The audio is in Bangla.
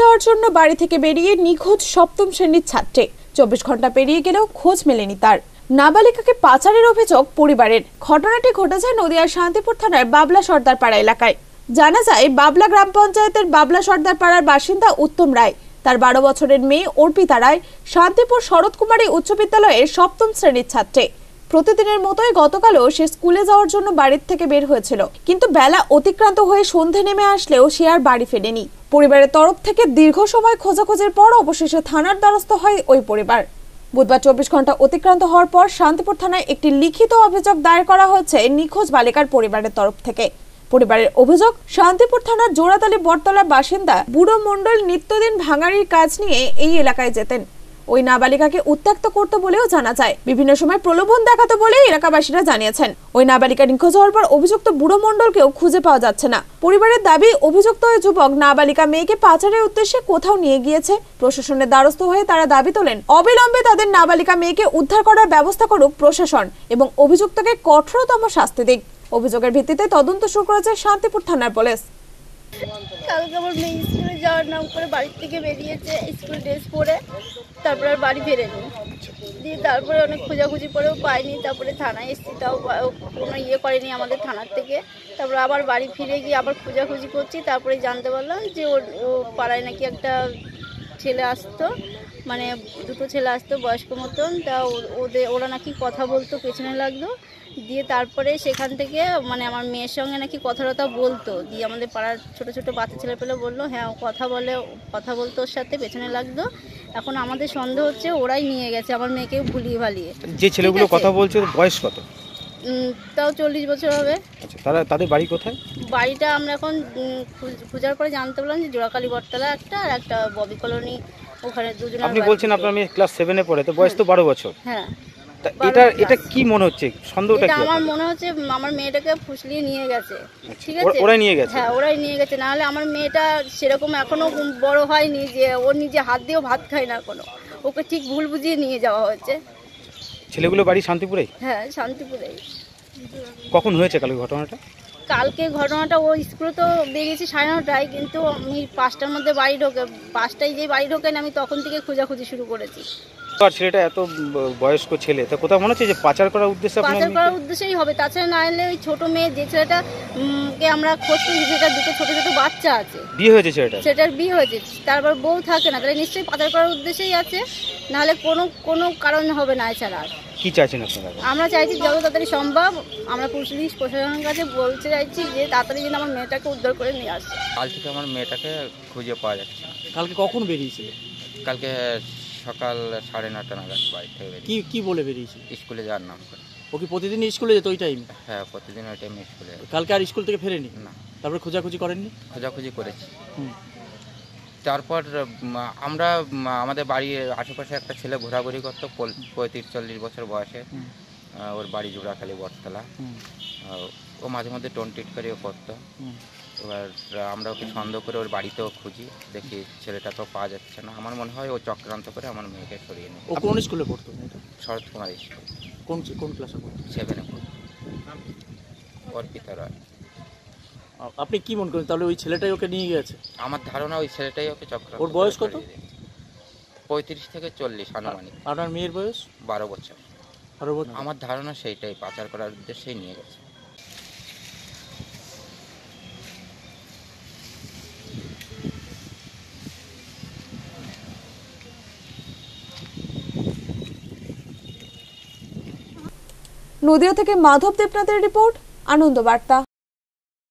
যাওয়ার জন্য বাড়ি থেকে বেরিয়ে নিখোঁজ সপ্তম শ্রেণির ছাত্রী। চব্বিশ ঘণ্টা পেরিয়ে গেলেও খোঁজ মেলেনি তার। নাবালিকাকে পাচারের অভিযোগ পরিবারের। ঘটনাটি ঘটেছে নদিয়ার শান্তিপুর থানার বাবলা সর্দার পাড়া এলাকায়। জানা যায়, বাবলা গ্রাম পঞ্চায়েতের বাবলা সর্দার পাড়ার বাসিন্দা উত্তম রায়। তার বারো বছরের মেয়ে অর্পিতা রায় শান্তিপুর শরৎ কুমারী উচ্চ বিদ্যালয়ের সপ্তম শ্রেণির ছাত্রী। প্রতিদিনের মতোই গতকালও সে স্কুলে যাওয়ার জন্য বাড়ির থেকে বের হয়েছিল। কিন্তু বেলা অতিক্রান্ত হয়ে সন্ধে নেমে আসলেও সে আর বাড়ি ফেরেনি। পরিবারের তরফ থেকে দীর্ঘ সময় খোঁজাখোঁজের পর অবশেষে থানার দ্বারস্থ হয় ওই পরিবার। বুধবার চব্বিশ ঘণ্টা অতিক্রান্ত হওয়ার পর শান্তিপুর থানায় একটি লিখিত অভিযোগ দায়ের করা হয়েছে নিখোঁজ বালিকার পরিবারের তরফ থেকে। পরিবারের অভিযোগ, শান্তিপুর থানার জোড়াতালি বটতলার বাসিন্দা বুড়ো মণ্ডল নিত্যদিন ভাঙাড়ির কাজ নিয়ে এই এলাকায় যেতেন। ওই নাবালিকাকে উত্ত্যক্ত করতে বলেও জানা যায়। বিভিন্ন সময় প্রলোভন দেখাতো বলে এলাকাবাসীরা জানিয়েছেন। ওই নাবালিকা নিখোঁজ হওয়ার পর অভিযুক্ত বুড়ো মণ্ডলকেও খুঁজে পাওয়া যাচ্ছে না। পরিবারের দাবি, অভিযুক্ত ওই যুবক নাবালিকা মেয়েকে পাচারের উদ্দেশ্যে কোথাও নিয়ে গিয়েছে। প্রশাসনের দ্বারস্থ হয়ে তারা দাবি তোলেন, অবিলম্বে তাদের নাবালিকা মেয়েকে উদ্ধার করার ব্যবস্থা করুক প্রশাসন এবং অভিযুক্তকে কঠোরতম শাস্তি দিক। অভিযোগের ভিত্তিতে তদন্ত শুরু করেছে শান্তিপুর থানার পুলিশ। কালকে আমার মেয়ে স্কুলে যাওয়ার নাম করে বাড়ির থেকে বেরিয়েছে স্কুল ড্রেস পরে। তারপরে আর বাড়ি ফেরেনি। দিয়ে তারপরে অনেক খোঁজাখুঁজি পরেও পাইনি। তারপরে থানায় এসছি, তাও কোনো ইয়ে করেনি আমাদের থানার থেকে। তারপরে আবার বাড়ি ফিরে গিয়ে আবার খোঁজাখুঁজি করছি। তারপরে জানতে পারলাম যে ওর পাড়ায় নাকি একটা ছেলে আসতো। মানে দুটো ছেলে আসতো বয়স্ক মতন তা ওদের ওরা নাকি কথা বলতো পেছনে লাগতো দিয়ে তারপরে সেখান থেকে মানে আমার মেয়ের সঙ্গে নাকি কথা টথা বলতো। দিয়ে আমাদের পাড়ার ছোট ছোট বাচ্চা ছেলে পেলে বলল হ্যাঁ ও কথা বলে কথা বলতো ওর সাথে পেছনে লাগতো এখন আমাদের সন্দেহ হচ্ছে ওরাই নিয়ে গেছে আমার মেয়েকে ভুলিয়ে ভালিয়ে। যে ছেলেগুলো কথা বলছে ওর বয়স কত? তাও চল্লিশ বছর হবে। আচ্ছা তারা তাদের বাড়ি কোথায়? বাড়িটা আমরা এখন খোঁজার পরে জানতে পারলাম যে জোড়াকালী বটতলা একটা আর একটা ববি কলোনি ওখানে দুজনের আপনি বলছেন আপনার মেয়ে ক্লাস সেভেনে পড়ে তো বয়স তো বারো বছর। হ্যাঁ। এটা এটা কি মনে হচ্ছে? সন্দেহটা কি আমার মনে হচ্ছে আমার মেয়েটাকে ফুসলিয়ে নিয়ে গেছে। ঠিক আছে? ওরাই নিয়ে গেছে? হ্যাঁ ওরাই নিয়ে গেছে। নাহলে আমার মেয়েটা সেরকম এখনও বড় হয়নি যে ও নিজে হাত দিয়েও ভাত খায় না কোনো ওকে ঠিক ভুল বুঝিয়ে নিয়ে যাওয়া হচ্ছে ছেলেগুলো বাড়ি শান্তিপুরে? হ্যাঁ শান্তিপুরে। কখন হয়েছে কালকে ঘটনাটা? কালকে ঘটনাটা ও স্কুলে তো বেরিয়েছি সাড়ে নটায় কিন্তু আমি পাঁচটার মধ্যে বাড়ি ঢোকে পাঁচটায় যে বাড়ি ঢোকেন আমি তখন থেকে খোঁজাখুঁজি শুরু করেছি। আর ছেলেটা এত ব- বয়স্ক ছেলে তা কোথাও মনে হচ্ছে যে পাচার করার উদ্দেশ্যে পাচার করার উদ্দেশ্যেই হবে তাছাড়া না হলে ওই ছোটো মেয়ে যে ছেলেটা কে আমরা খোঁজ পেয়েছি সেটা দুটো ছোটো ছোটো বাচ্চা আছে। বিয়ে হয়েছে ছেলেটা সেটার বিয়ে হয়েছে তারপর বউ থাকে না তাহলে নিশ্চয়ই পাচার করার উদ্দেশ্যেই আছে নাহলে কোনো কোনো কারণ হবে না এছাড়া আর। কি চাইছেন আপনারা? আমরা চাইছি যত তাড়াতাড়ি সম্ভব আমরা পুলিশ প্রশাসনের কাছে বলতে চাইছি যে তাড়াতাড়ি যেন আমার মেয়েটাকে উদ্ধার করে নিয়ে আসে। কাল থেকে আমার মেয়েটাকে খুঁজে পাওয়া যাচ্ছে কালকে কখন বেরিয়েছিল? কালকে সকাল সাড়ে নটা নাগাদ বাড়ি থেকে কি বেরিয়ে কি বলে বেরিয়েছিল স্কুলে যাওয়ার নাম করে। ও কি প্রতিদিন স্কুলে যেত ওই টাইম হ্যাঁ প্রতিদিন ওই টাইমে স্কুলে যাই। কালকে আর স্কুল থেকে ফেরেনি? না। তারপরে খোঁজাখুঁজি করেননি? খোঁজাখুঁজি করেছি। হুম। তারপর উম, আমরা উম, আমাদের বাড়ির আশেপাশে একটা ছেলে ঘোরাঘুরি করতো পল- পঁয়ত্রিশ চল্লিশ বছর বয়সে। হুম। আহ, ওর বাড়ি জোড়াখালি বটতলা। হুম, আহ, ও মাঝে মধ্যে টোনটিট করেও করতো। হুম। এবার আমরা ওকে সন্দেহ করে ওর বাড়িতেও খুঁজি দেখি ছেলেটা তো পাওয়া যাচ্ছে না। আমার মনে হয় ও চক্রান্ত করে আমার মেয়েকে সরিয়ে নিই ও কোন স্কুলে পড়তো? শরৎ কুমার স্কুল। কোন কোন ক্লাসে পড়তো? সেভেনে পড়তো। অর্পিতা রয়। আপনি কি মনে করেন? তাহলে ওই ছেলেটাই ওকে নিয়ে গেছে আমার ধারণা ওই ছেলেটাই ওকে চক্র ওর বয়স কত? পঁয়ত্রিশ থেকে চল্লিশ আনুমানিক। আপনার মেয়ের বয়স? বারো বছর। আরও বছর। আমার ধারণা সেইটাই পাচার করার উদ্দেশ্যেই নিয়ে গেছে। নদিয়া থেকে মাধব দেবনাথের রিপোর্ট আনন্দ বার্তা